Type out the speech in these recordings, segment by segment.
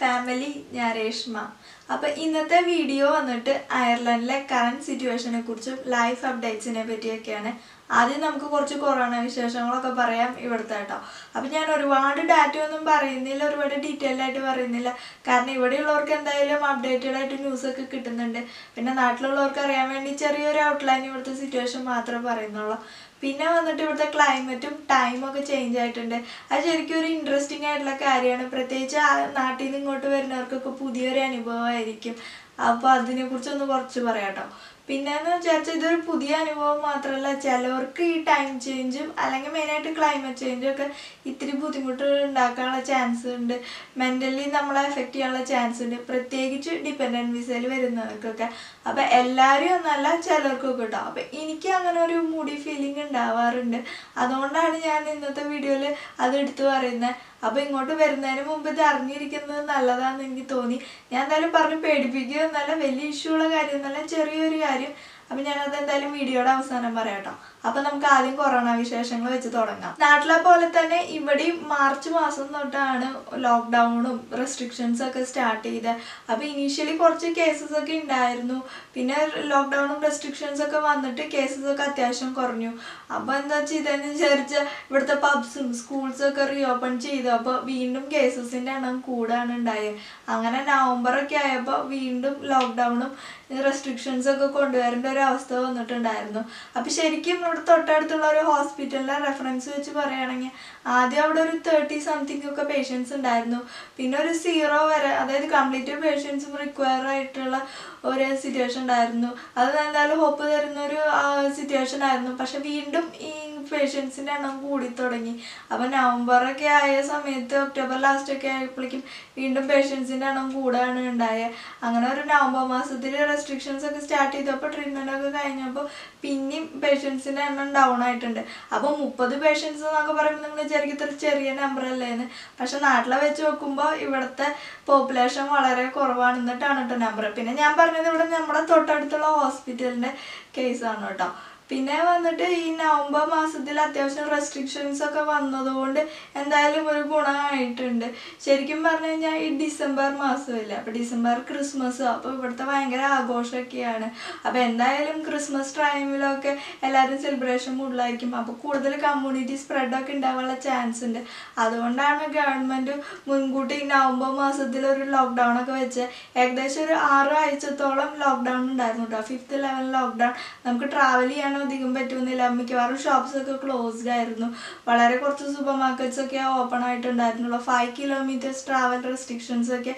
Family ഞാൻ രേഷ്മ. അപ്പോൾ ഇന്നത്തെ വീഡിയോ വന്നിട്ട് അയർലൻഡിലെ കറണ്ട് സിറ്റുവേഷനെ കുറിച്ചും ലൈഫ് അപ്ഡേറ്റ്സിനെ പറ്റിയൊക്കെയാണ്. ആദ്യം നമുക്ക് കുറച്ച് കൊറോണ വിശേഷങ്ങളൊക്കെ പറയാം ഇവിടുത്തെ കേട്ടോ. അപ്പം ഞാൻ ഒരുപാട് ഡാറ്റ ഒന്നും പറയുന്നില്ല ഒരുപാട് ഡീറ്റെയിൽ ആയിട്ട് പറയുന്നില്ല. കാരണം ഇവിടെയുള്ളവർക്ക് എന്തായാലും അപ്ഡേറ്റഡ് ആയിട്ട് ന്യൂസൊക്കെ കിട്ടുന്നുണ്ട്. പിന്നെ നാട്ടിലുള്ളവർക്ക് അറിയാൻ വേണ്ടി ചെറിയൊരു ഔട്ട്ലൈൻ ഇവിടുത്തെ സിറ്റുവേഷൻ മാത്രമേ പറയുന്നുള്ളൂ. പിന്നെ വന്നിട്ട് ഇവിടുത്തെ ക്ലൈമറ്റും ഒക്കെ ചേഞ്ച് ആയിട്ടുണ്ട്. അത് ശരിക്കും ഒരു ഇൻട്രസ്റ്റിംഗ് ആയിട്ടുള്ള കാര്യമാണ്. പ്രത്യേകിച്ച് ആ നാട്ടിൽ നിന്ന് ഇങ്ങോട്ട് വരുന്നവർക്കൊക്കെ പുതിയൊരു അനുഭവമായിരിക്കും. അപ്പോൾ അതിനെക്കുറിച്ചൊന്ന് കുറച്ച് പറയാം കേട്ടോ പിന്നെന്ന് വെച്ചാൽ ഇതൊരു പുതിയ അനുഭവം മാത്രമല്ല ചിലവർക്ക് ഈ ടൈം ചേഞ്ചും അല്ലെങ്കിൽ മെയിനായിട്ട് ക്ലൈമറ്റ് ചേഞ്ചും ഒക്കെ ഇത്തിരി ബുദ്ധിമുട്ട് ഉണ്ടാക്കാനുള്ള ചാൻസ് ഉണ്ട്. മെന്റലി നമ്മളെ എഫക്റ്റ് ചെയ്യാനുള്ള ചാൻസ് ഉണ്ട്. പ്രത്യേകിച്ച് ഡിപ്പെൻഡന്റ് വിസയിൽ വരുന്നവർക്കൊക്കെ. അപ്പം എല്ലാവരും ഒന്നല്ല ചിലർക്കൊക്കെ കേട്ടോ അപ്പം എനിക്ക് അങ്ങനെ ഒരു മൂടി ഫീലിംഗ് ഉണ്ടാവാറുണ്ട്. അതുകൊണ്ടാണ് ഞാൻ ഇന്നത്തെ വീഡിയോയിൽ അത് എടുത്തു പറയുന്നത് അപ്പോൾ ഇങ്ങോട്ട് വരുന്നതിന് മുമ്പ് ഇത് അറിഞ്ഞിരിക്കുന്നത് നല്ലതാണെന്ന് എനിക്ക് തോന്നി. ഞാൻ എന്തായാലും പറഞ്ഞ് പേടിപ്പിക്കുക എന്നല്ല വലിയ ഇഷ്യൂ ഉള്ള കാര്യം എന്നല്ല ചെറിയൊരു കാര്യം. അപ്പം ഞാനത് എന്തായാലും വീഡിയോയുടെ അവസാനം പറയാം കേട്ടോ അപ്പം നമുക്ക് ആദ്യം കൊറോണ വിശേഷങ്ങൾ വെച്ച് തുടങ്ങാം. നാട്ടിലെ പോലെ തന്നെ ഇവിടെയും മാർച്ച് മാസം തൊട്ടാണ് ലോക്ക്ഡൗണും റെസ്ട്രിക്ഷൻസ് ഒക്കെ സ്റ്റാർട്ട് ചെയ്തത് അപ്പോൾ ഇനീഷ്യലി കുറച്ച് കേസസ് ഒക്കെ ഉണ്ടായിരുന്നു പിന്നെ ലോക്ക്ഡൗണും റെസ്ട്രിക്ഷൻസ് ഒക്കെ വന്നിട്ട് കേസസ് ഒക്കെ അത്യാവശ്യം കുറഞ്ഞു. അപ്പോൾ എന്താ വെച്ചാൽ വിചാരിച്ചാൽ ഇവിടുത്തെ പബ്സും സ്കൂൾസും ഒക്കെ റീഓപ്പൺ ചെയ്തു. അപ്പോൾ വീണ്ടും കേസസിന്റെ എണ്ണം കൂടാണ് ഉണ്ടായത് അങ്ങനെ നവംബറൊക്കെ ആയപ്പോൾ വീണ്ടും ലോക്ക്ഡൗണും റെസ്ട്രിക്ഷൻസ് ഒക്കെ കൊണ്ടുവരേണ്ട ഒരു അവസ്ഥ വന്നിട്ടുണ്ടായിരുന്നു. അപ്പോൾ ശരിക്കും ഇവിടെ തൊട്ടടുത്തുള്ള ഒരു ഹോസ്പിറ്റലിലെ റെഫറൻസ് വെച്ച് പറയുകയാണെങ്കിൽ ആദ്യം അവിടെ ഒരു തേർട്ടി സംതിങ് ഒക്കെ പേഷ്യൻസ് ഉണ്ടായിരുന്നു. പിന്നെ ഒരു സീറോ വരെ അതായത് കംപ്ലീറ്റ് പേഷ്യൻസും റിക്വയർ ആയിട്ടുള്ള ഒരു സിറ്റുവേഷൻ ഉണ്ടായിരുന്നു. അത് എന്തായാലും ഹോപ്പ് തരുന്ന ഒരു സിറ്റുവേഷൻ ആയിരുന്നു. പക്ഷെ വീണ്ടും ഈ പേഷ്യൻസിന്റെ എണ്ണം കൂടി തുടങ്ങി അപ്പോൾ നവംബറൊക്കെ ആയ സമയത്ത് ഒക്ടോബർ ലാസ്റ്റ് ഒക്കെ ആയപ്പോഴേക്കും വീണ്ടും പേഷ്യൻസിന്റെ എണ്ണം കൂടാണ് ഉണ്ടായത് അങ്ങനെ ഒരു നവംബർ മാസത്തിൽ റെസ്ട്രിക്ഷൻസ് ഒക്കെ സ്റ്റാർട്ട് ചെയ്തപ്പോൾ ട്രീറ്റ്മെന്റ് ഒക്കെ കഴിഞ്ഞപ്പോൾ പിന്നെയും പേഷ്യൻസിന്റെ എണ്ണം ഡൗൺ ആയിട്ടുണ്ട്. അപ്പോൾ മുപ്പത് പേഷ്യൻസ് എന്നൊക്കെ പറയുമ്പോൾ നിങ്ങൾ വിചാരിക്കും ഇത്ര ചെറിയ നമ്പർ അല്ലേന്ന്. പക്ഷെ നാട്ടിലെ വെച്ച് നോക്കുമ്പോൾ ഇവിടുത്തെ പോപ്പുലേഷൻ വളരെ കുറവാണ് എന്നിട്ടാണ് കേട്ടോ നമ്പർ പിന്നെ ഞാൻ പറഞ്ഞത് ഇവിടെ നമ്മുടെ തൊട്ടടുത്തുള്ള ഹോസ്പിറ്റലിന്റെ കേസാണ് കേട്ടോ. പിന്നെ വന്നിട്ട് ഈ നവംബർ മാസത്തിൽ അത്യാവശ്യം റെസ്ട്രിക്ഷൻസ് ഒക്കെ വന്നതുകൊണ്ട് എന്തായാലും ഒരു ഗുണമായിട്ടുണ്ട്. ശരിക്കും പറഞ്ഞു കഴിഞ്ഞാൽ ഈ ഡിസംബർ മാസമില്ല? അപ്പോൾ ഡിസംബർ ക്രിസ്മസ് അപ്പോൾ ഇവിടുത്തെ ഭയങ്കര ആഘോഷമൊക്കെയാണ്. അപ്പോൾ എന്തായാലും ക്രിസ്മസ് ടൈമിലൊക്കെ എല്ലാവരും സെലിബ്രേഷൻ കൂടുതലായിരിക്കും അപ്പോൾ കൂടുതൽ കമ്മ്യൂണിറ്റി സ്പ്രെഡൊക്കെ ഉണ്ടാവാനുള്ള ചാൻസ് ഉണ്ട്. അതുകൊണ്ടാണ് ഗവൺമെന്റ് മുൻകൂട്ടി നവംബർ മാസത്തിൽ ഒരു ലോക്ക്ഡൗൺ ഒക്കെ വെച്ച്. ഏകദേശം ഒരു ആറ് ആഴ്ചത്തോളം ലോക്ക്ഡൗൺ ഉണ്ടായിരുന്നു കേട്ടോ ഫിഫ്ത്ത് ലെവൽ ലോക്ക്ഡൗൺ നമുക്ക് ട്രാവൽ ചെയ്യാൻ അധികം പറ്റുന്നില്ല. മിക്കവാറും ഷോപ്സ് ഒക്കെ ക്ലോസ്ഡ് ആയിരുന്നു. വളരെ കുറച്ച് സൂപ്പർ മാർക്കറ്റ്സ് ഒക്കെ ഓപ്പൺ ആയിട്ടുണ്ടായിരുന്നുള്ളൂ. ഫൈവ് കിലോമീറ്റേഴ്സ് ട്രാവൽ റെസ്ട്രിക്ഷൻസ് ഒക്കെ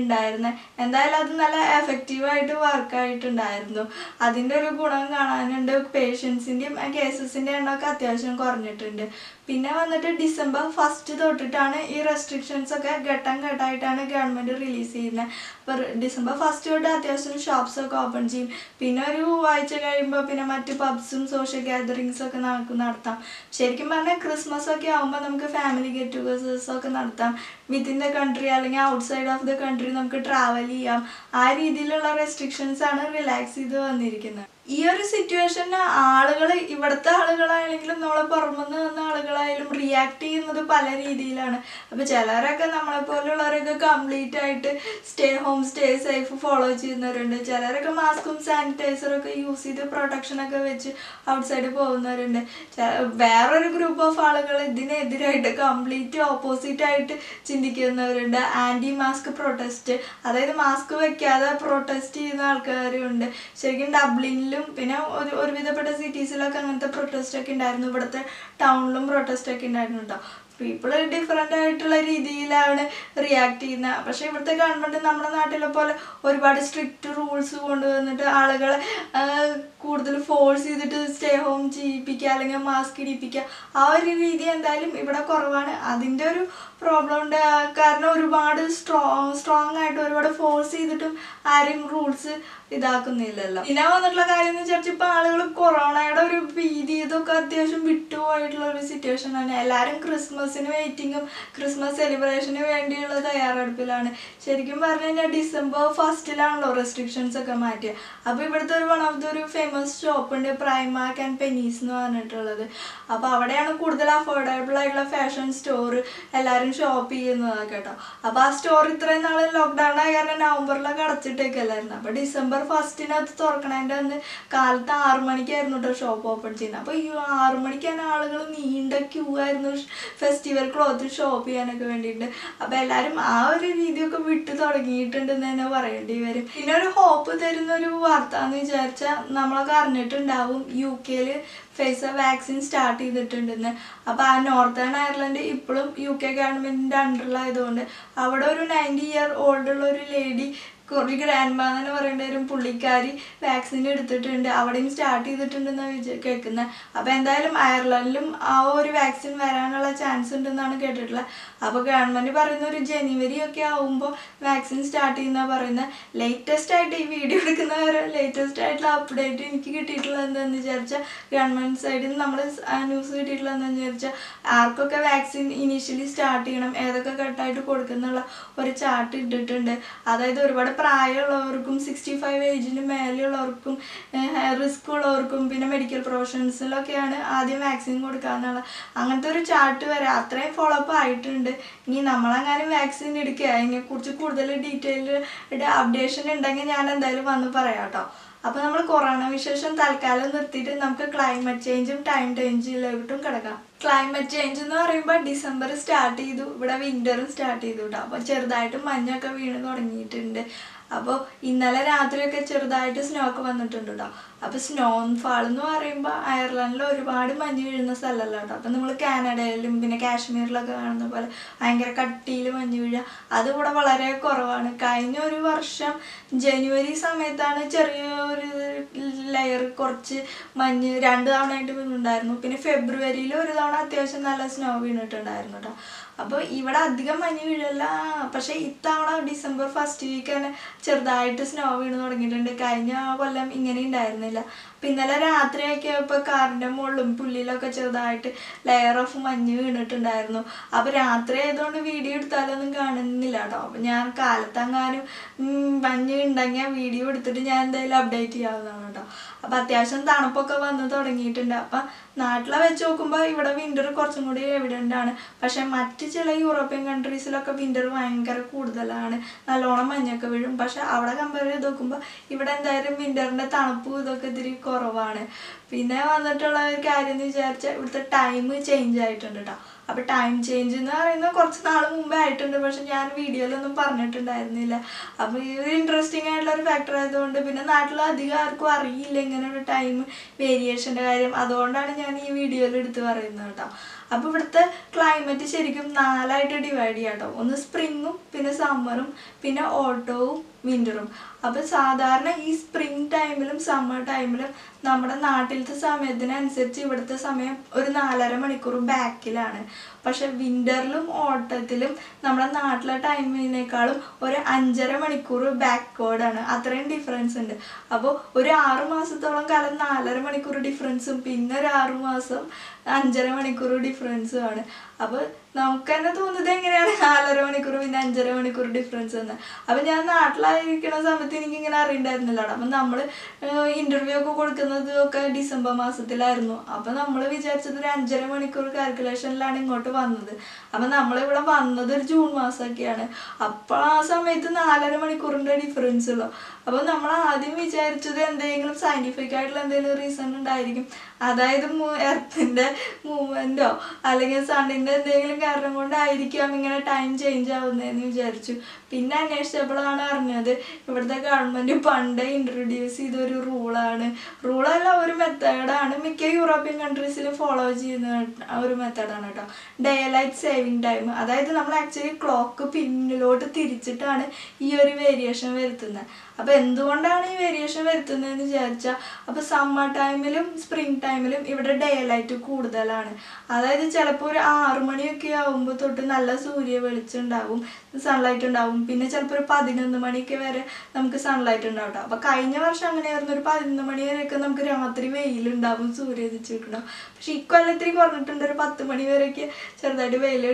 ഉണ്ടായിരുന്നത് എന്തായാലും അത് നല്ല എഫക്റ്റീവായിട്ട് വർക്കായിട്ടുണ്ടായിരുന്നു അതിന്റെ ഒരു ഗുണം കാണാനുണ്ട്. പേഷ്യൻസിന്റെയും കേസസിന്റെ എണ്ണമൊക്കെ അത്യാവശ്യം കുറഞ്ഞിട്ടുണ്ട്. പിന്നെ വന്നിട്ട് ഡിസംബർ ഫസ്റ്റ് തൊട്ടിട്ടാണ് ഈ റെസ്ട്രിക്ഷൻസ് ഒക്കെ ഘട്ടം ഘട്ടമായിട്ടാണ് ഗവൺമെന്റ് റിലീസ് ചെയ്യുന്നത് അപ്പോൾ ഡിസംബർ ഫസ്റ്റ് തൊട്ട് അത്യാവശ്യം ഷോപ്സൊക്കെ ഓപ്പൺ ചെയ്യും. പിന്നെ ഒരു ആഴ്ച കഴിയുമ്പോൾ പിന്നെ മറ്റ് പബ്സും സോഷ്യൽ ഗ്യാതറിങ്സും ഒക്കെ നമുക്ക് നടത്താം. ശരിക്കും പറഞ്ഞാൽ ക്രിസ്മസ് ഒക്കെ ആകുമ്പോൾ നമുക്ക് ഫാമിലി ഗെറ്റ് ടുഗദേഴ്സ് ഒക്കെ നടത്താം. വിത്തിൻ ദ കൺട്രി അല്ലെങ്കിൽ ഔട്ട്സൈഡ് ഓഫ് ദ കൺട്രി നമുക്ക് ട്രാവൽ ചെയ്യാം. ആ രീതിയിലുള്ള റെസ്ട്രിക്ഷൻസ് ആണ് റിലാക്സ് ചെയ്ത് വന്നിരിക്കുന്നത്. ഈ ഒരു സിറ്റുവേഷന് ആളുകൾ ഇവിടുത്തെ ആളുകളായാലെങ്കിലും നമ്മളെ പുറമെന്ന് വന്ന ആളുകളായാലും റിയാക്ട് ചെയ്യുന്നത് പല രീതിയിലാണ്. അപ്പോൾ ചിലരൊക്കെ നമ്മളെ പോലുള്ളവരൊക്കെ കംപ്ലീറ്റ് ആയിട്ട് stay home stay safe follow ചെയ്യുന്നവരുണ്ട്. ചിലരൊക്കെ മാസ്കും സാനിറ്റൈസറും ഒക്കെ യൂസ് ചെയ്ത് പ്രൊട്ടക്ഷനൊക്കെ വെച്ച് ഔട്ട്സൈഡ് പോകുന്നവരുണ്ട്. വേറൊരു ഗ്രൂപ്പ് ഓഫ് ആളുകൾ ഇതിനെതിരായിട്ട് കംപ്ലീറ്റ് ഓപ്പോസിറ്റ് ആയിട്ട് ചിന്തിക്കുന്നവരുണ്ട്. ആന്റി മാസ്ക് പ്രൊട്ടസ്റ്റ് അതായത് മാസ്ക് വെക്കാതെ പ്രൊട്ടസ്റ്റ് ചെയ്യുന്ന ആൾക്കാരുണ്ട്. ശരിക്കും ഡബ്ലിനിലും സിറ്റിയിലും പിന്നെ ഒരു ഒരുവിധപ്പെട്ട സിറ്റീസിലൊക്കെ അങ്ങനത്തെ പ്രൊട്ടസ്റ്റ് ഒക്കെ ഉണ്ടായിരുന്നു. ഇവിടുത്തെ ടൗണിലും പ്രൊട്ടസ്റ്റ് ഒക്കെ ഉണ്ടായിരുന്നു കേട്ടോ പീപ്പിൾ ഡിഫറെന്റ് ആയിട്ടുള്ള രീതിയിലാണ് റിയാക്ട് ചെയ്യുന്നത് പക്ഷേ ഇവിടുത്തെ ഗവൺമെന്റ് നമ്മുടെ നാട്ടിലെ പോലെ ഒരുപാട് സ്ട്രിക്റ്റ് റൂൾസ് കൊണ്ടുവന്നിട്ട് ആളുകളെ കൂടുതൽ ഫോഴ്സ് ചെയ്തിട്ട് സ്റ്റേ ഹോം ചെയ്യിപ്പിക്കുക അല്ലെങ്കിൽ മാസ്ക് ഇടിപ്പിക്കുക. ആ ഒരു രീതി എന്തായാലും ഇവിടെ കുറവാണ്. അതിന്റെ ഒരു പ്രോബ്ലം ഉണ്ട്. കാരണം ഒരുപാട് സ്ട്രോങ് സ്ട്രോങ് ആയിട്ട് ഒരുപാട് ഫോഴ്സ് ചെയ്തിട്ടും ആരെയും റൂൾസ് ഇതാക്കുന്നില്ലല്ലോ. പിന്നെ വന്നിട്ടുള്ള കാര്യം എന്ന് വെച്ചാൽ ഇപ്പം ആളുകൾ കൊറോണയുടെ ഒരു ഭീതി ഇതൊക്കെ അത്യാവശ്യം വിട്ടുപോയിട്ടുള്ള ഒരു സിറ്റുവേഷൻ ആണ്. എല്ലാവരും ക്രിസ്മസിന് വെയിറ്റിങ്ങും ക്രിസ്മസ് സെലിബ്രേഷന് വേണ്ടിയുള്ള തയ്യാറെടുപ്പിലാണ്. ശരിക്കും പറഞ്ഞു കഴിഞ്ഞാൽ ഡിസംബർ ഫസ്റ്റിലാണല്ലോ റെസ്ട്രിക്ഷൻസ് ഒക്കെ മാറ്റിയത് അപ്പോൾ ഇവിടുത്തെ ഒരു വൺ ഓഫ് ദ ഒരു ഫേമസ് ഷോപ്പ് ഉണ്ട് പ്രൈമാക്ക് ആൻഡ് പെനീസ് എന്ന് പറഞ്ഞിട്ടുള്ളത്. അപ്പോൾ അവിടെയാണ് കൂടുതൽ അഫോർഡബിൾ ആയിട്ടുള്ള ഫാഷൻ സ്റ്റോർ എല്ലാവരും ഷോപ്പ് ചെയ്യുന്നത് കേട്ടോ. അപ്പോൾ ആ സ്റ്റോർ ഇത്രയും നാൾ ലോക്ക്ഡൗൺ ആയ കാരണം നവംബറിലൊക്കെ അടച്ചിട്ടേക്കല്ലായിരുന്നു. അപ്പോൾ ഡിസംബർ ഫസ്റ്റിനകത്ത് തുറക്കണതിന്റെ അന്ന് കാലത്ത് ആറ് മണിക്കായിരുന്നു കേട്ടോ ഷോപ്പ് ഓപ്പൺ ചെയ്യുന്നത്. അപ്പോൾ ഈ ആറ് തന്നെ ആളുകൾ നീണ്ട ക്യൂ ആയിരുന്നു ഫെസ്റ്റിവൽ ക്ലോത്ത് ഷോപ്പ് ചെയ്യാനൊക്കെ വേണ്ടിയിട്ട്. അപ്പോൾ എല്ലാവരും ആ ഒരു രീതിയൊക്കെ വിട്ട് തുടങ്ങിയിട്ടുണ്ടെന്ന് തന്നെ പറയേണ്ടി വരും. പിന്നെ ഒരു ഹോപ്പ് തരുന്ന ഒരു വാർത്ത എന്ന് വിചാരിച്ചാൽ നമ്മളൊക്കെ അറിഞ്ഞിട്ടുണ്ടാവും യു കെയിൽ ഫേസ് വാക്സിൻ സ്റ്റാർട്ട് ചെയ്തിട്ടുണ്ടെന്ന്. അപ്പോൾ ആ നോർത്തേൺ അയർലൻഡ് ഇപ്പോഴും യു കെ ഗവൺമെന്റിന്റെ അണ്ടറിലായതുകൊണ്ട് അവിടെ ഒരു നയന്റി ഇയർ ഓൾഡുള്ള ഒരു ലേഡി ഒരു ഗ്രാൻഡ് എന്ന് പറയേണ്ട ഒരു പുള്ളിക്കാരി വാക്സിൻ എടുത്തിട്ടുണ്ട്. അവിടെയും സ്റ്റാർട്ട് ചെയ്തിട്ടുണ്ടെന്ന് വിചാ കേൾക്കുന്നത് അപ്പോൾ എന്തായാലും അയർലൻഡിലും ആ ഒരു വാക്സിൻ വരാനുള്ള ചാൻസ് ഉണ്ടെന്നാണ് കേട്ടിട്ടുള്ളത്. അപ്പോൾ ഗവൺമെന്റ് പറയുന്ന ഒരു ജനുവരി ഒക്കെ ആവുമ്പോൾ വാക്സിൻ സ്റ്റാർട്ട് ചെയ്യുന്ന പറയുന്നത് ലേറ്റസ്റ്റ് ആയിട്ട് ഈ വീഡിയോ എടുക്കുന്ന ലേറ്റസ്റ്റ് ആയിട്ടുള്ള അപ്ഡേറ്റ് എനിക്ക് കിട്ടിയിട്ടുള്ളത് എന്താണെന്ന് വിചാരിച്ചാൽ ഗവൺമെന്റ് സൈഡിൽ നിന്ന് നമ്മൾ ന്യൂസ് കിട്ടിയിട്ടുള്ളത് എന്താണെന്ന് വിചാരിച്ചാൽ ആർക്കൊക്കെ വാക്സിൻ ഇനീഷ്യലി സ്റ്റാർട്ട് ചെയ്യണം ഏതൊക്കെ ഘട്ടമായിട്ട് കൊടുക്കുന്നുള്ള ഒരു ചാർട്ട് ഇട്ടിട്ടുണ്ട്. അതായത് ഒരുപാട് പ്രായമുള്ളവർക്കും സിക്സ്റ്റി ഫൈവ് ഏജിന് മേലെയുള്ളവർക്കും റിസ്ക് ഉള്ളവർക്കും പിന്നെ മെഡിക്കൽ പ്രൊഫഷൻസിലൊക്കെയാണ് ആദ്യം വാക്സിൻ കൊടുക്കാന്നുള്ള അങ്ങനത്തെ ഒരു ചാർട്ട് വരെ അത്രയും ഫോളോ അപ്പ് ആയിട്ടുണ്ട്. ഇനി നമ്മളെങ്ങാനും വാക്സിൻ എടുക്കുക. അതിനെക്കുറിച്ച് കൂടുതൽ ഡീറ്റെയിൽ അപ്ഡേഷൻ ഉണ്ടെങ്കിൽ ഞാൻ എന്തായാലും വന്ന് പറയാം കേട്ടോ അപ്പോൾ നമ്മൾ കൊറോണ വിശേഷം തൽക്കാലം നിർത്തിയിട്ട് നമുക്ക് ക്ലൈമറ്റ് ചേഞ്ചും ടൈം ചേഞ്ചിലോട്ടും കിടക്കാം. ക്ലൈമറ്റ് ചേഞ്ച് എന്ന് പറയുമ്പോൾ ഡിസംബർ സ്റ്റാർട്ട് ചെയ്തു. ഇവിടെ വിന്ററും സ്റ്റാർട്ട് ചെയ്തു കേട്ടോ അപ്പോൾ ചെറുതായിട്ട് മഞ്ഞൊക്കെ വീണ് തുടങ്ങിയിട്ടുണ്ട്. അപ്പോൾ ഇന്നലെ രാത്രിയൊക്കെ ചെറുതായിട്ട് സ്നോ ഒക്കെ വന്നിട്ടുണ്ട് കേട്ടോ അപ്പോൾ സ്നോഫാൾ എന്ന് പറയുമ്പോൾ അയർലൻഡിൽ ഒരുപാട് മഞ്ഞ് വീഴുന്ന സ്ഥലമല്ല കേട്ടോ. അപ്പോൾ നമ്മൾ കാനഡയിലും പിന്നെ കാശ്മീരിലൊക്കെ കാണുന്ന പോലെ ഭയങ്കര കട്ടിയിൽ മഞ്ഞ് വീഴുക. അതിവിടെ വളരെ കുറവാണ്. കഴിഞ്ഞ ഒരു വർഷം ജനുവരി സമയത്താണ് ചെറിയൊരു ലെയർ കുറച്ച് മഞ്ഞ് രണ്ട് തവണയായിട്ട് വീണുണ്ടായിരുന്നു. പിന്നെ ഫെബ്രുവരിയിൽ ഒരു തവണ അത്യാവശ്യം നല്ല സ്നോ വീണിട്ടുണ്ടായിരുന്നു കേട്ടോ. അപ്പോൾ ഇവിടെ അധികം മഞ്ഞ് വീഴല്ല. പക്ഷേ ഇത്തവണ ഡിസംബർ ഫസ്റ്റ് വീക്കാണ് ചെറുതായിട്ട് സ്നോ വീണ് തുടങ്ങിയിട്ടുണ്ട്. കഴിഞ്ഞ കൊല്ലം ഇങ്ങനെ ഉണ്ടായിരുന്നില്ല. ഇന്നലെ രാത്രിയൊക്കെ ഇപ്പോൾ കാറിന്റെ മുകളിലും പുല്ലിലൊക്കെ ചെറുതായിട്ട് ലെയർ ഓഫ് മഞ്ഞ് വീണിട്ടുണ്ടായിരുന്നു. അപ്പോൾ രാത്രി ആയതുകൊണ്ട് വീഡിയോ എടുത്താലൊന്നും കാണുന്നില്ല കേട്ടോ അപ്പം ഞാൻ കാലത്തെങ്ങാനും മഞ്ഞ് ഉണ്ടെങ്കിൽ വീഡിയോ എടുത്തിട്ട് ഞാൻ എന്തായാലും അപ്ഡേറ്റ് ചെയ്യാവുന്നതാണ് കേട്ടോ അപ്പം അത്യാവശ്യം തണുപ്പൊക്കെ വന്ന് തുടങ്ങിയിട്ടുണ്ട്. അപ്പം നാട്ടിലെ വെച്ച് നോക്കുമ്പോൾ ഇവിടെ വിന്റർ കുറച്ചും കൂടി എവിഡന്റ് ആണ്. പക്ഷേ മറ്റ് ചില യൂറോപ്യൻ കൺട്രീസിലൊക്കെ വിന്റർ ഭയങ്കര കൂടുതലാണ്. നല്ലോണം മഞ്ഞൊക്കെ വീഴും. പക്ഷെ അവിടെ കമ്പയർ ചെയ്ത് നോക്കുമ്പോൾ ഇവിടെ എന്തായാലും വിന്ററിന്റെ തണുപ്പ് ഇതൊക്കെ ഇത്തിരി കുറവാണ്. പിന്നെ വന്നിട്ടുള്ള ഒരു കാര്യം എന്ന് വിചാരിച്ചാൽ ഇവിടുത്തെ ടൈം ചേഞ്ച് ആയിട്ടുണ്ട് കേട്ടോ അപ്പോൾ ടൈം ചേഞ്ച് എന്ന് പറയുന്നത് കുറച്ച് നാൾ മുമ്പേ ആയിട്ടുണ്ട്. പക്ഷെ ഞാൻ വീഡിയോയിലൊന്നും പറഞ്ഞിട്ടുണ്ടായിരുന്നില്ല. അപ്പോൾ ഈ ഒരു ഇൻട്രസ്റ്റിംഗ് ആയിട്ടുള്ള ഒരു ഫാക്ടർ ആയതുകൊണ്ട് പിന്നെ നാട്ടിൽ അധികം ആർക്കും അറിയില്ല ഇങ്ങനെ ടൈം വേരിയേഷന്റെ കാര്യം. അതുകൊണ്ടാണ് ഞാൻ ഈ വീഡിയോയിൽ എടുത്ത് പറയുന്നത് കേട്ടോ അപ്പോൾ ഇവിടുത്തെ ക്ലൈമറ്റ് ശരിക്കും നാലായിട്ട് ഡിവൈഡ് ചെയ്യാം കേട്ടോ ഒന്ന് സ്പ്രിങ്ങും പിന്നെ സമ്മറും പിന്നെ ഓട്ടവും വിന്ററും അപ്പോൾ സാധാരണ ഈ സ്പ്രിംഗ് ടൈമിലും സമ്മർ ടൈമിലും നമ്മുടെ നാട്ടിലത്തെ സമയത്തിനനുസരിച്ച് ഇവിടുത്തെ സമയം ഒരു നാലര മണിക്കൂർ ബാക്കിലാണ് പക്ഷെ വിന്ററിലും ഓട്ടത്തിലും നമ്മുടെ നാട്ടിലെ ടൈമിനേക്കാളും ഒരു അഞ്ചര മണിക്കൂർ ബാക്ക്വേർഡാണ് അത്രയും ഡിഫറൻസ് ഉണ്ട്. അപ്പോൾ ഒരു ആറു മാസത്തോളം കാലം നാലര മണിക്കൂർ ഡിഫറൻസും പിന്നെ ഒരു ആറു മാസം അഞ്ചര മണിക്കൂർ ഡിഫറൻസും ആണ്. അപ്പോൾ നമുക്ക് തന്നെ തോന്നുന്നത് എങ്ങനെയാണ്? നാലര മണിക്കൂർ പിന്നെ അഞ്ചര മണിക്കൂർ ഡിഫറൻസ് എന്ന്. അപ്പൊ ഞാൻ നാട്ടിലായിരിക്കുന്ന സമയത്ത് എനിക്ക് ഇങ്ങനെ അറിയണ്ടായിരുന്നില്ലടാ. അപ്പൊ നമ്മൾ ഇന്റർവ്യൂ ഒക്കെ കൊടുക്കുന്നത് ഒക്കെ ഡിസംബർ മാസത്തിലായിരുന്നു. അപ്പൊ നമ്മൾ വിചാരിച്ചത് ഒരു അഞ്ചര മണിക്കൂർ കാൽക്കുലേഷനിലാണ് ഇങ്ങോട്ട് വന്നത്. അപ്പൊ നമ്മളിവിടെ വന്നത് ഒരു ജൂൺ മാസമൊക്കെയാണ്. അപ്പോൾ ആ സമയത്ത് നാലര മണിക്കൂറിന്റെ ഡിഫറൻസ് ഉള്ളു. അപ്പൊ നമ്മൾ ആദ്യം വിചാരിച്ചത് എന്തെങ്കിലും സയന്റിഫിക് ആയിട്ടുള്ള എന്തെങ്കിലും റീസൺ ഉണ്ടായിരിക്കും. അതായത് എർത്തിന്റെ മൂവ്മെന്റോ അല്ലെങ്കിൽ സണ്ണിന്റെ എന്തെങ്കിലും കാരണം കൊണ്ടായിരിക്കാം ഇങ്ങനെ ടൈം ചേഞ്ച് ആവുന്നതെന്ന് വിചാരിച്ചു. പിന്നെ അന്വേഷിച്ചപ്പോഴാണ് അറിഞ്ഞത് ഇവിടുത്തെ ഗവൺമെന്റ് പണ്ട് ഇൻട്രൊഡ്യൂസ് ചെയ്ത ഒരു റൂളാണ് റൂളല്ല ഒരു മെത്തേഡാണ് മിക്ക യൂറോപ്യൻ കൺട്രീസിലും ഫോളോ ചെയ്യുന്ന ഒരു മെത്തേഡാണ് കേട്ടോ. ഡേ ലൈറ്റ് സേവിങ് ടൈം അതായത് നമ്മൾ ആക്ച്വലി ക്ലോക്ക് പിന്നിലോട്ട് തിരിച്ചിട്ടാണ് ഈ ഒരു വേരിയേഷൻ വരുത്തുന്നത്. അപ്പോൾ എന്തുകൊണ്ടാണ് ഈ വേരിയേഷൻ വരുത്തുന്നതെന്ന് വിചാരിച്ചാൽ അപ്പോൾ സമ്മർ ടൈമിലും സ്പ്രിംഗ് ടൈമിലും ഇവിടെ ഡേ ലൈറ്റ് കൂടുതലാണ്. അതായത് ചിലപ്പോൾ ഒരു ആറു മണിയൊക്കെ ആകുമ്പോൾ തൊട്ട് നല്ല സൂര്യ വെളിച്ചം ഉണ്ടാവും സൺലൈറ്റ് ഉണ്ടാവും. പിന്നെ ചിലപ്പോൾ ഒരു പതിനൊന്ന് മണിയൊക്കെ വരെ നമുക്ക് സൺലൈറ്റ് ഉണ്ടാവും അപ്പൊ അപ്പോൾ കഴിഞ്ഞ വർഷം അങ്ങനെയായിരുന്നു. ഒരു പതിനൊന്ന് മണി വരെയൊക്കെ നമുക്ക് രാത്രി വെയിലുണ്ടാവും സൂര്യ ഉദിച്ചിട്ടുണ്ടാവും പക്ഷെ ഇക്കൊല്ലത്തിൽ കുറഞ്ഞിട്ടുണ്ട്. ഒരു പത്ത് മണി വരെയൊക്കെ ചെറുതായിട്ട് വെയിൽ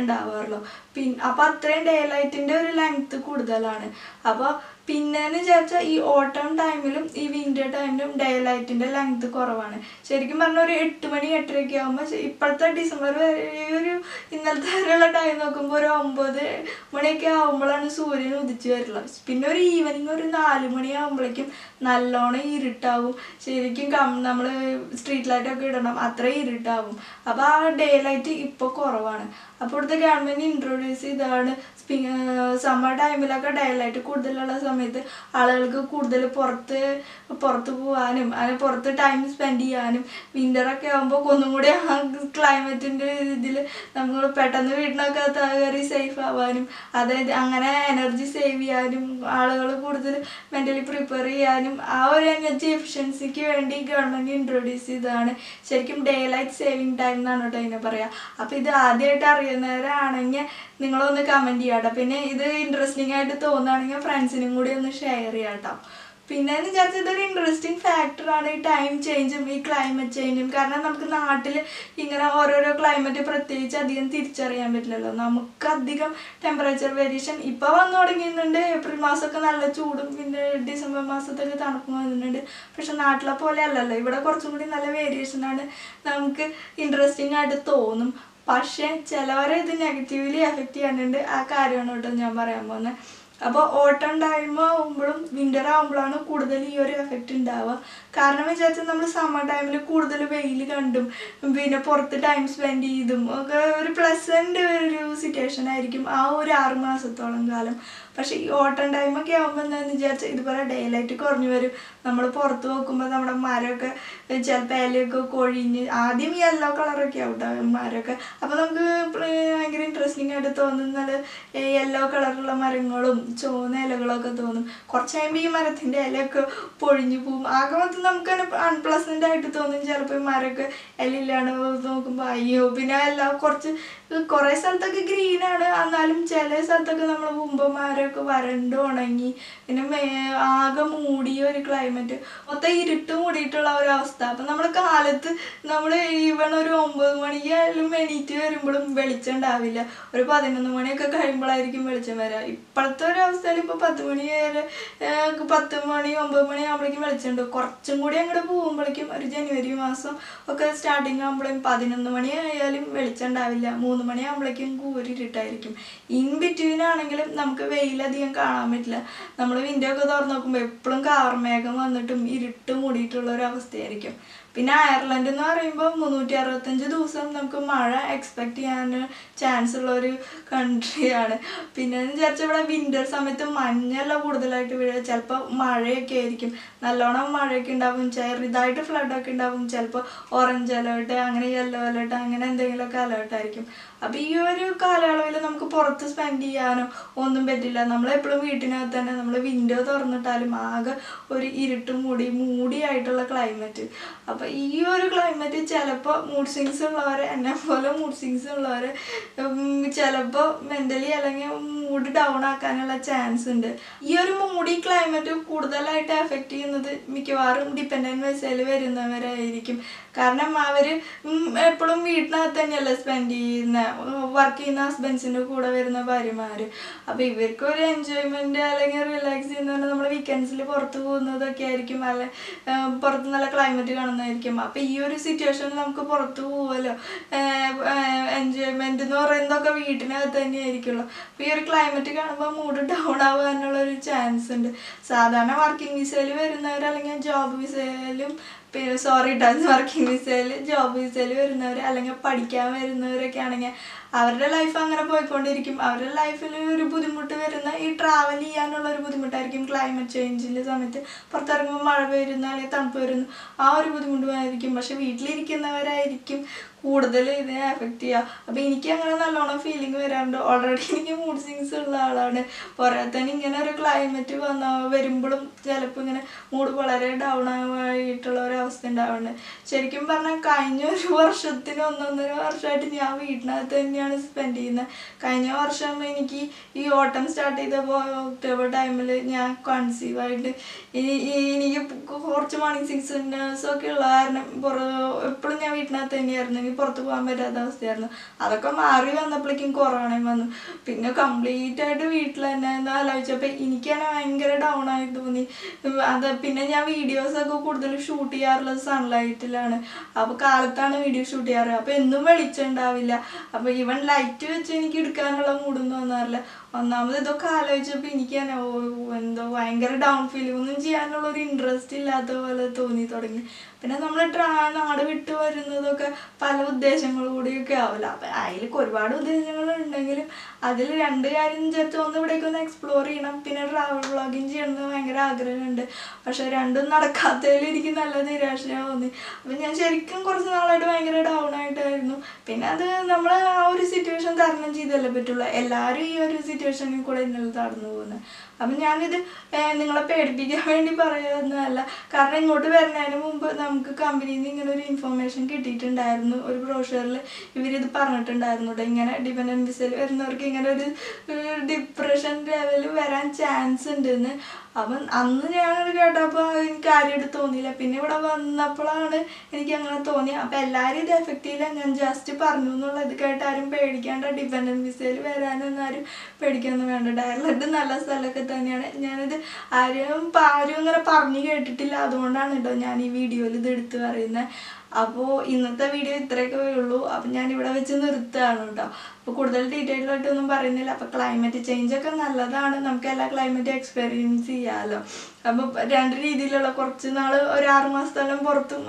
ഉണ്ടാവാറുള്ളൂ. പിന്നെ അപ്പോൾ അത്രയും ഡേ ലൈറ്റിന്റെ ഒരു ലെങ്ത് കൂടുതലാണ്. അപ്പോൾ പിന്നെന്ന് വിചാരിച്ചാൽ ഈ ഓട്ടം ടൈമിലും ഈ വിന്റർ ടൈമിലും ഡേ ലൈറ്റിന്റെ ലെങ്ത് കുറവാണ്. ശരിക്കും പറഞ്ഞാൽ ഒരു എട്ട് മണി എട്ടരയൊക്കെ ആകുമ്പോൾ ഇപ്പോഴത്തെ ഡിസംബർ വരെ ഒരു ഇന്നലത്തെ വരെയുള്ള ടൈം നോക്കുമ്പോൾ ഒരു ഒമ്പത് മണിയൊക്കെ ആകുമ്പോഴാണ് സൂര്യൻ ഉദിച്ചു വരുള്ളത് പിന്നെ ഒരു ഈവനിങ് ഒരു നാല് മണി ആകുമ്പോഴേക്കും നല്ലോണം ഇരുട്ടാവും. ശരിക്കും കം നമ്മൾ സ്ട്രീറ്റ് ലൈറ്റൊക്കെ ഇടണം അത്ര ഇരുട്ടാവും. അപ്പോൾ ആ ഡേ ലൈറ്റ് ഇപ്പോൾ കുറവാണ്. അപ്പോൾ ഗവൺമെന്റ് ഇൻട്രൊഡ്യൂസ് ചെയ്തതാണ് സമ്മർ ടൈമിലൊക്കെ ഡയലൈറ്റ് കൂടുതലുള്ള സമയത്ത് ആളുകൾക്ക് കൂടുതൽ പുറത്ത് പുറത്ത് പോകാനും അങ്ങനെ പുറത്ത് ടൈം സ്പെൻഡ് ചെയ്യാനും വിന്ററൊക്കെ ആകുമ്പോൾ ഒന്നും കൂടി ആ ക്ലൈമറ്റിന്റെ ഇതിൽ നമ്മൾ പെട്ടെന്ന് വീട്ടിനൊക്കെ കയറി സേഫ് ആവാനും അതായത് അങ്ങനെ എനർജി സേവ് ചെയ്യാനും ആളുകൾ കൂടുതൽ മെന്റലി പ്രിപ്പയർ ചെയ്യാനും ആ ഒരു എനർജി എഫിഷ്യൻസിക്ക് വേണ്ടി ഗവൺമെന്റ് ഇൻട്രൊഡ്യൂസ് ചെയ്തതാണ്. ശരിക്കും ഡേ ലൈറ്റ് സേവിങ് ടൈം എന്നാണ് കേട്ടോ ഇതിനെ പറയുക അപ്പോൾ ഇത് ആദ്യമായിട്ട് അറിയുന്നവരാണെങ്കിൽ നിങ്ങളൊന്ന് കമന്റ് ചെയ്യാം കേട്ടോ പിന്നെ ഇത് ഇൻട്രസ്റ്റിംഗ് ആയിട്ട് തോന്നുകയാണെങ്കിൽ ഫ്രണ്ട്സിനും കൂടി ഒന്ന് ഷെയർ ചെയ്യാട്ടോ. പിന്നെ എന്ന് വിചാരിച്ചാൽ ഇതൊരു ഇൻട്രസ്റ്റിംഗ് ഫാക്ടറാണ് ഈ ടൈം ചേഞ്ചും ഈ ക്ലൈമറ്റ് ചേഞ്ചും കാരണം നമുക്ക് നാട്ടിൽ ഇങ്ങനെ ഓരോരോ ക്ലൈമറ്റ് പ്രത്യേകിച്ച് അധികം തിരിച്ചറിയാൻ പറ്റില്ലല്ലോ. നമുക്കധികം ടെമ്പറേച്ചർ വേരിയേഷൻ ഇപ്പോൾ വന്നു തുടങ്ങിയിട്ടുണ്ട്. ഏപ്രിൽ മാസമൊക്കെ നല്ല ചൂടും പിന്നെ ഡിസംബർ മാസത്തൊക്കെ തണുപ്പും വന്നിട്ടുണ്ട്. പക്ഷെ നാട്ടിലെ പോലെ അല്ലല്ലോ. ഇവിടെ കുറച്ചും കൂടി നല്ല വേരിയേഷനാണ് നമുക്ക് ഇൻട്രസ്റ്റിംഗ് ആയിട്ട് തോന്നും. പക്ഷേ ചിലവരെ ഇത് നെഗറ്റീവ്ലി എഫക്റ്റ് ചെയ്യാനുണ്ട്. ആ കാര്യമാണ് കേട്ടോ ഞാൻ പറയാൻ പോകുന്നത് അപ്പോൾ ഓട്ടം ടൈം ആകുമ്പോഴും വിന്റർ ആകുമ്പോഴാണ് കൂടുതൽ ഈ ഒരു എഫക്റ്റ് ഉണ്ടാവുക. കാരണം വിചാരിച്ചാൽ നമ്മൾ സമ്മർ ടൈമിൽ കൂടുതൽ വെയിൽ കണ്ടും പിന്നെ പുറത്ത് ടൈം സ്പെൻഡ് ചെയ്തും ഒക്കെ ഒരു പ്ലസന്റ് ഒരു സിറ്റുവേഷൻ ആയിരിക്കും ആ ഒരു ആറ് മാസത്തോളം കാലം. പക്ഷേ ഈ ഓട്ടം ടൈമൊക്കെ ആകുമ്പോൾ എന്താണെന്ന് വിചാരിച്ചാൽ ഇതുപോലെ ഡേ ലൈറ്റ് കുറഞ്ഞു വരും. നമ്മൾ പുറത്ത് നോക്കുമ്പോൾ നമ്മുടെ മരമൊക്കെ ചിലപ്പോൾ ഇലയൊക്കെ കൊഴിഞ്ഞ് ആദ്യം യെല്ലോ കളറൊക്കെ ആവും മരമൊക്കെ അപ്പോൾ നമുക്ക് ഭയങ്കര ഇൻട്രസ്റ്റിംഗ് ആയിട്ട് തോന്നുന്നത് യെല്ലോ കളറുള്ള മരങ്ങളും ചുവന്ന ഇലകളൊക്കെ തോന്നും. കുറച്ച് കഴിയുമ്പോൾ ഈ മരത്തിന്റെ ഇലയൊക്കെ പൊഴിഞ്ഞു പോകും ആകെ മൊത്തം നമുക്ക് അൺപ്ലസന്റ് ആയിട്ട് തോന്നും. ചിലപ്പോൾ ഈ മരമൊക്കെ ഇലയിലാണ് നോക്കുമ്പോൾ അയ്യോ പിന്നെ എല്ലാം കുറച്ച് കുറേ സ്ഥലത്തൊക്കെ ഗ്രീനാണ് എന്നാലും ചില സ്ഥലത്തൊക്കെ നമ്മൾ മുമ്പന്മാരൊക്കെ വരണ്ട് ഉണങ്ങി. പിന്നെ ആകെ മൂടിയ ഒരു ക്ലൈമറ്റ് മൊത്തം ഇരുട്ട് മൂടിയിട്ടുള്ള ഒരു അവസ്ഥ. അപ്പം നമ്മൾ കാലത്ത് നമ്മൾ ഈവൺ ഒരു ഒമ്പത് മണിക്കായാലും എണീറ്റ് വരുമ്പോഴും വെളിച്ചം ഉണ്ടാവില്ല. ഒരു പതിനൊന്ന് മണിയൊക്കെ കഴിയുമ്പോഴായിരിക്കും വെളിച്ചം വരാ. ഇപ്പോഴത്തെ ഒരു അവസ്ഥയിൽ ഇപ്പോൾ പത്ത് മണി വരെ പത്ത് മണി ഒമ്പത് മണി ആകുമ്പോഴേക്കും വെളിച്ചമുണ്ട് കുറച്ചും കൂടി അങ്ങോട്ട് പോകുമ്പോഴേക്കും ഒരു ജനുവരി മാസം ഒക്കെ സ്റ്റാർട്ടിങ് ആകുമ്പോഴേക്കും പതിനൊന്ന് മണി ആയാലും വെളിച്ചം ഉണ്ടാവില്ല. മൂന്ന് മണി ആകുമ്പോഴേക്കും കൂരിട്ടായിരിക്കും ഇൻ ബിറ്റ്വീൻ ആണെങ്കിലും നമുക്ക് വെയിലധികം കാണാൻ പറ്റില്ല. നമ്മൾ വിൻഡോ ഒക്കെ തുറന്ന് നോക്കുമ്പോൾ എപ്പോഴും കാർമേഘം വന്നിട്ടും ഇരുട്ട് മൂടിയിട്ടുള്ള ഒരു അവസ്ഥയായിരിക്കും പിന്നെ അയർലൻഡ് എന്ന് പറയുമ്പോൾ മുന്നൂറ്റി അറുപത്തഞ്ച് ദിവസം നമുക്ക് മഴ എക്സ്പെക്ട് ചെയ്യാൻ ചാൻസ് ഉള്ള ഒരു കൺട്രിയാണ് പിന്നെ എന്ന് വിചാരിച്ചാൽ ഇവിടെ വിന്റർ സമയത്ത് മഞ്ഞെല്ലാം കൂടുതലായിട്ട് വീഴുക ചിലപ്പോൾ മഴയൊക്കെ ആയിരിക്കും. നല്ലോണം മഴയൊക്കെ ഉണ്ടാവും ചെറുതായിട്ട് ഫ്ലഡൊക്കെ ഉണ്ടാവും ചിലപ്പോൾ ഓറഞ്ച് അലേർട്ട് അങ്ങനെ യെല്ലോ അലേർട്ട് അങ്ങനെ എന്തെങ്കിലുമൊക്കെ അലേർട്ടായിരിക്കും അപ്പോൾ ഈ ഒരു കാലയളവിൽ നമുക്ക് പുറത്ത് സ്പെൻഡ് ചെയ്യാനോ ഒന്നും പറ്റില്ല. നമ്മളെപ്പോഴും വീട്ടിനകത്ത് തന്നെ നമ്മൾ വിൻഡോ തുറന്നിട്ടാലും ആകെ ഒരു ഇരുട്ട് മൂടി മൂടിയായിട്ടുള്ള ക്ലൈമറ്റ് അപ്പോൾ ഈ ഒരു ക്ലൈമറ്റ് ചിലപ്പോൾ മൂഡ് സ്വിങ്സ് ഉള്ളവർ എന്നെ പോലെ മൂഡ് സ്വിങ്സ് ഉള്ളവർ ചിലപ്പോൾ മെന്റലി അല്ലെങ്കിൽ മൂഡ് ഡൗൺ ആക്കാനുള്ള ചാൻസ് ഉണ്ട്. ഈ ഒരു മൂഡി ക്ലൈമറ്റ് കൂടുതലായിട്ട് എഫക്റ്റ് ചെയ്യുന്നത് മിക്കവാറും ഡിപ്പെൻഡന്റ് വയസ്സിൽ വരുന്നവരായിരിക്കും. കാരണം അവർ എപ്പോഴും വീട്ടിനകത്ത് തന്നെയല്ലേ സ്പെൻഡ് ചെയ്യുന്ന. വർക്ക് ചെയ്യുന്ന ഹസ്ബൻഡ്സിന്റെ കൂടെ വരുന്ന ഭാര്യമാർ അപ്പോൾ ഇവർക്ക് ഒരു എൻജോയ്മെന്റ് അല്ലെങ്കിൽ റിലാക്സ് ചെയ്യുന്ന പറഞ്ഞാൽ നമ്മൾ വീക്കെൻഡ്സിൽ പുറത്ത് പോകുന്നതൊക്കെ ആയിരിക്കും. അല്ലെ പുറത്ത് നല്ല ക്ലൈമറ്റ് കാണുന്നതായിരിക്കും. അപ്പോൾ ഈ ഒരു സിറ്റുവേഷനിൽ നമുക്ക് പുറത്ത് പോകുമല്ലോ എൻജോയ്മെന്റ് എന്ന് പറയുന്നതൊക്കെ വീട്ടിനകത്ത് തന്നെ ആയിരിക്കുമല്ലോ അപ്പോൾ ഈ ഒരു ക്ലൈമറ്റ് കാണുമ്പോൾ മൂഡ് ഡൗൺ ആവാനുള്ള ഒരു ചാൻസ് ഉണ്ട്. സാധാരണ വർക്കിംഗ് വിസയിൽ വരുന്നവർ അല്ലെങ്കിൽ ജോബ് വിസയിലും പിന്നെ സോറി ഡാൻസ് വർക്കിംഗ് വിസയിൽ ജോബ് വിസയിൽ വരുന്നവർ അല്ലെങ്കിൽ പഠിക്കാൻ വരുന്നവരൊക്കെ ആണെങ്കിൽ അവരുടെ ലൈഫ് അങ്ങനെ പോയിക്കൊണ്ടിരിക്കും. അവരുടെ ലൈഫിൽ ഒരു ബുദ്ധിമുട്ട് വരുന്ന ഈ ട്രാവൽ ചെയ്യാനുള്ള ഒരു ബുദ്ധിമുട്ടായിരിക്കും. ക്ലൈമറ്റ് ചേഞ്ചിന്റെ സമയത്ത് പുറത്തിറങ്ങുമ്പോൾ മഴ വരുന്നു അല്ലെങ്കിൽ തണുപ്പ് വരുന്നു. ആ ഒരു ബുദ്ധിമുട്ടുമായിരിക്കും. പക്ഷെ വീട്ടിലിരിക്കുന്നവരായിരിക്കും കൂടുതൽ ഇതിനെ എഫക്റ്റ് ചെയ്യുക അപ്പം എനിക്ക് അങ്ങനെ നല്ലോണം ഫീലിംഗ് വരാറുണ്ട്. ഓൾറെഡി എനിക്ക് മൂഡ് സ്വിങ്സ് ഉള്ള ആളാണ്. പോരാത്തന്നെ ഇങ്ങനെ ഒരു ക്ലൈമറ്റ് വന്ന വരുമ്പോഴും ചിലപ്പോൾ ഇങ്ങനെ മൂഡ് വളരെ ഡൗൺ ആയിട്ടുള്ള ഒരു അവസ്ഥ ഉണ്ടാവുന്നുണ്ട് ശരിക്കും പറഞ്ഞാൽ കഴിഞ്ഞ ഒരു വർഷത്തിന് ഒന്നൊന്നര വർഷമായിട്ട് ഞാൻ വീട്ടിനകത്ത് തന്നെയാണ് സ്പെൻഡ് ചെയ്യുന്നത്. കഴിഞ്ഞ വർഷം എനിക്ക് ഈ ഓട്ടം സ്റ്റാർട്ട് ചെയ്തപ്പോൾ ഒക്ടോബർ ടൈമിൽ ഞാൻ കൺസീവ് ആയിട്ട് എനിക്ക് കുറച്ച് മോർണിംഗ് സിക്സ് ഒക്കെ ഉള്ള കാരണം എപ്പോഴും ഞാൻ വീട്ടിനകത്ത് തന്നെയായിരുന്നു. പുറത്ത് പോകാൻ പറ്റാത്ത അവസ്ഥയായിരുന്നു. അതൊക്കെ മാറി വന്നപ്പോഴേക്കും കൊറോണയും വന്നു. പിന്നെ കംപ്ലീറ്റ് ആയിട്ട് വീട്ടിൽ തന്നെ എന്ന് ആലോചിച്ചപ്പോൾ ഭയങ്കര ഡൗൺ ആയി തോന്നി. അത് പിന്നെ ഞാൻ വീഡിയോസ് ഒക്കെ കൂടുതൽ ഷൂട്ട് ചെയ്യാറുള്ളത് സൺലൈറ്റിലാണ് അപ്പോൾ കാലത്താണ് വീഡിയോ ഷൂട്ട് ചെയ്യാറ്. അപ്പോൾ എന്നും വെളിച്ചം ഉണ്ടാവില്ല. അപ്പോൾ ഈവൻ ലൈറ്റ് വെച്ച് എനിക്ക് എടുക്കാനുള്ള മൂടൊന്നും വന്നാറില്ല. ഒന്നാമത് ഇതൊക്കെ ആലോചിച്ചപ്പോൾ എനിക്ക് തന്നെ എന്തോ ഭയങ്കര ഡൗൺ ഫീൽ ഒന്നും ചെയ്യാനുള്ള ഒരു ഇൻട്രസ്റ്റ് ഇല്ലാത്ത പോലെ തോന്നി തുടങ്ങി. പിന്നെ നമ്മൾ നാട് വിട്ട് വരുന്നതൊക്കെ പല ഉദ്ദേശങ്ങൾ കൂടിയൊക്കെ ആവില്ല അപ്പം അതിലൊക്കെ ഒരുപാട് ഉദ്ദേശങ്ങൾ ഉണ്ടെങ്കിലും അതിൽ രണ്ട് കാര്യം ചേർത്ത് ഒന്ന് ഇവിടേക്ക് ഒന്ന് എക്സ്പ്ലോർ ചെയ്യണം. പിന്നെ ട്രാവൽ വ്ളോഗിങ് ചെയ്യണമെന്ന് ഭയങ്കര ആഗ്രഹമുണ്ട്. പക്ഷെ രണ്ടും നടക്കാത്തതിൽ എനിക്ക് നല്ല നിരാശയാണ് തോന്നി. അപ്പം ഞാൻ ശരിക്കും കുറച്ച് നാളായിട്ട് ഭയങ്കര ഡൗൺ ആയിട്ടായിരുന്നു. പിന്നെ അത് നമ്മൾ ആ ഒരു സിറ്റുവേഷൻ തരണം ചെയ്തല്ലേ പറ്റുള്ളൂ. എല്ലാവരും ഈ ഒരു സിറ്റുവേഷനിൽ കൂടെ ഇന്നലെ തടന്നു പോകുന്നത് അപ്പം ഞാനിത് നിങ്ങളെ പേടിപ്പിക്കാൻ വേണ്ടി പറയുന്നതല്ല. കാരണം ഇങ്ങോട്ട് വരുന്നതിന് മുമ്പ് നമുക്ക് കമ്പനിയിൽ നിന്ന് ഇങ്ങനെ ഒരു ഇൻഫർമേഷൻ കിട്ടിയിട്ടുണ്ടായിരുന്നു. ഒരു ബ്രോഷറിൽ ഇവരിത് പറഞ്ഞിട്ടുണ്ടായിരുന്നു കേട്ടോ ഇങ്ങനെ ഡിപെൻഡന്റ് വരുന്നവർക്ക് ഇങ്ങനെ ഒരു ഡിപ്രഷൻ ലെവൽ വരാൻ ചാൻസ് ഉണ്ടെന്ന്. അപ്പം അന്ന് ഞാനത് കേട്ടപ്പോൾ എനിക്ക് ആരെയും തോന്നിയില്ല. പിന്നെ ഇവിടെ വന്നപ്പോഴാണ് എനിക്ക് അങ്ങനെ തോന്നിയത് അപ്പം എല്ലാവരും ഇത് എഫക്റ്റ് ചെയ്യില്ല. ഞാൻ ജസ്റ്റ് പറഞ്ഞു എന്നുള്ളത് കേട്ട് ആരും പേടിക്കാണ്ട്. ഡിപെൻഡന്റ് മിസൈൽ വരാനൊന്നും ആരും പേടിക്കൊന്നും വേണ്ട. ഡയറക്റ്റ് നല്ല സ്ഥലമൊക്കെ തന്നെയാണ്. ഞാനിത് ആരും ആരും അങ്ങനെ പറഞ്ഞു കേട്ടിട്ടില്ല. അതുകൊണ്ടാണ് കേട്ടോ ഞാൻ ഈ വീഡിയോയിൽ ഇത് എടുത്ത് പറയുന്നത് അപ്പോൾ ഇന്നത്തെ വീഡിയോ ഇത്രയൊക്കെ ഉള്ളൂ. അപ്പം ഞാൻ ഇവിടെ വെച്ച് നിർത്തുകയാണ് കേട്ടോ. അപ്പോൾ കൂടുതൽ ഡീറ്റെയിൽ ആയിട്ടൊന്നും പറയുന്നില്ല. അപ്പോൾ ക്ലൈമറ്റ് ചേഞ്ച് ഒക്കെ നല്ലതാണ്. നമുക്ക് എല്ലാ ക്ലൈമറ്റും എക്സ്പീരിയൻസ് ചെയ്യാമല്ലോ അപ്പോൾ രണ്ട് രീതിയിലുള്ള കുറച്ച് നാൾ ഒരു ആറ് മാസത്തോളം പുറത്തും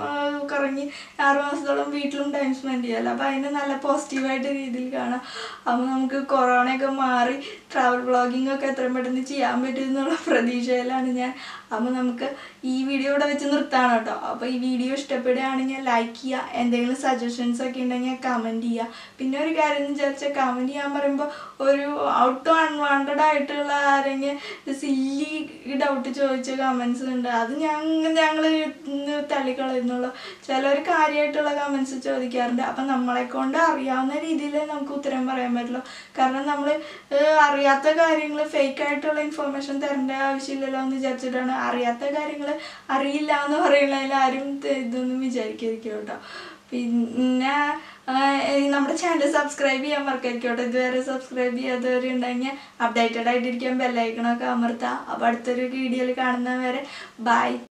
കറങ്ങി ആറ് മാസത്തോളം വീട്ടിലും ടൈം സ്പെൻഡ് ചെയ്യാമല്ലോ അപ്പോൾ അതിനെ നല്ല പോസിറ്റീവായിട്ട് രീതിയിൽ കാണാം. അപ്പോൾ നമുക്ക് കൊറോണയൊക്കെ മാറി ട്രാവൽ വ്ളോഗിംഗ് ഒക്കെ എത്രയും പെട്ടെന്ന് ചെയ്യാൻ പറ്റും എന്നുള്ള പ്രതീക്ഷയിലാണ് ഞാൻ. അപ്പോൾ നമുക്ക് ഈ വീഡിയോ ഇവിടെ വെച്ച് നിർത്താണ് കേട്ടോ. അപ്പോൾ ഈ വീഡിയോ ഇഷ്ടപ്പെടുകയാണെങ്കിൽ ലൈക്ക് ചെയ്യുക എന്തെങ്കിലും സജഷൻസ് ഒക്കെ ഉണ്ടെങ്കിൽ കമന്റ് ചെയ്യുക. പിന്നെ ഒരു കാര്യം എന്ന് വിചാരിച്ചാൽ കമന്റ് ചെയ്യാൻ പറയുമ്പോൾ ഒരു ഔട്ട് അൺവാണ്ടഡ് ആയിട്ടുള്ള ആരെങ്കിലും സില്ലി ഡൗട്ട് ചോദിച്ച കമൻസ് ഉണ്ട്. അത് ഞങ്ങൾ ഞങ്ങൾ തള്ളിക്കളയുന്നുള്ളൂ. ചിലർ കാര്യമായിട്ടുള്ള കമൻസ് ചോദിക്കാറുണ്ട്. അപ്പം നമ്മളെ കൊണ്ട് അറിയാവുന്ന രീതിയിൽ നമുക്ക് ഉത്തരം പറയാൻ പറ്റുള്ളൂ. കാരണം നമ്മൾ അറിയാത്ത കാര്യങ്ങൾ ഫേക്ക് ആയിട്ടുള്ള ഇൻഫർമേഷൻ തരേണ്ട ആവശ്യമില്ലല്ലോ എന്ന് വിചാരിച്ചിട്ടാണ്. അറിയാത്ത കാര്യങ്ങൾ അറിയില്ല എന്ന് പറയുന്നതിൽ ആരും ഇതൊന്നും വിചാരിക്കാതിരിക്കും കേട്ടോ. പിന്നെ നമ്മുടെ ചാനൽ സബ്സ്ക്രൈബ് ചെയ്യാൻ മറക്കായിരിക്കും കേട്ടോ. ഇതുവരെ സബ്സ്ക്രൈബ് ചെയ്യാത്തവരെ ഉണ്ടെങ്കിൽ അപ്ഡേറ്റഡ് ആയിട്ടിരിക്കാൻ ബെല്ലൈക്കണൊക്കെ അമർത്താം. അപ്പോൾ അടുത്തൊരു വീഡിയോയിൽ കാണുന്നവരെ ബൈ